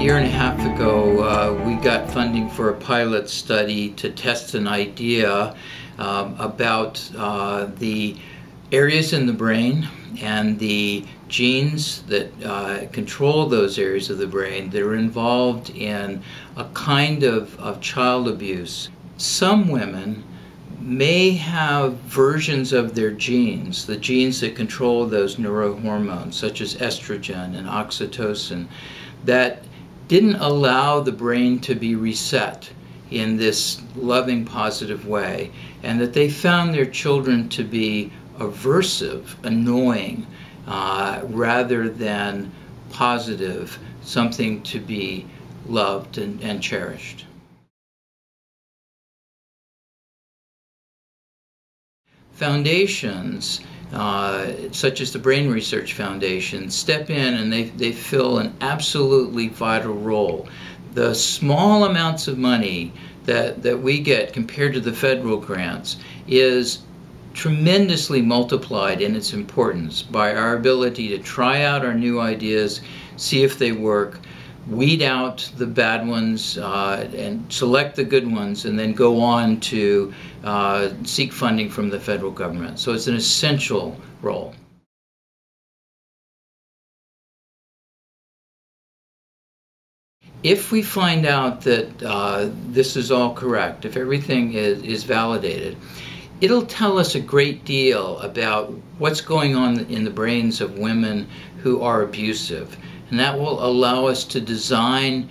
year and a half ago, uh, we got funding for a pilot study to test an idea um, about uh, the areas in the brain and the genes that uh, control those areas of the brain that are involved in a kind of, of child abuse. Some women may have versions of their genes, the genes that control those neurohormones, such as estrogen and oxytocin, that didn't allow the brain to be reset in this loving, positive way, and that they found their children to be aversive, annoying, uh, rather than positive, something to be loved and, and cherished. Foundations, uh, such as the Brain Research Foundation, step in and they, they fill an absolutely vital role. The small amounts of money that, that we get compared to the federal grants is tremendously multiplied in its importance by our ability to try out our new ideas, see if they work, weed out the bad ones uh, and select the good ones, and then go on to uh, seek funding from the federal government. So it's an essential role. If we find out that uh, this is all correct, if everything is, is validated, it'll tell us a great deal about what's going on in the brains of women who are abusive. And that will allow us to design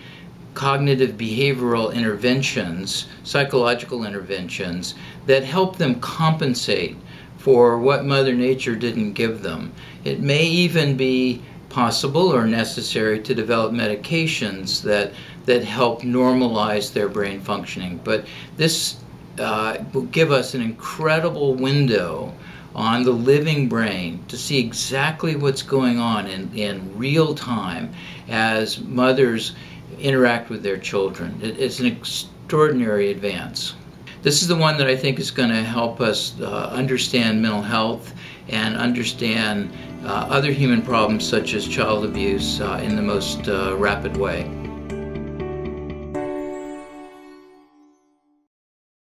cognitive behavioral interventions, psychological interventions, that help them compensate for what Mother Nature didn't give them. It may even be possible or necessary to develop medications that, that help normalize their brain functioning. But this uh, will give us an incredible window on the living brain to see exactly what's going on in, in real time as mothers interact with their children. It, it's an extraordinary advance. This is the one that I think is going to help us uh, understand mental health and understand uh, other human problems such as child abuse uh, in the most uh, rapid way.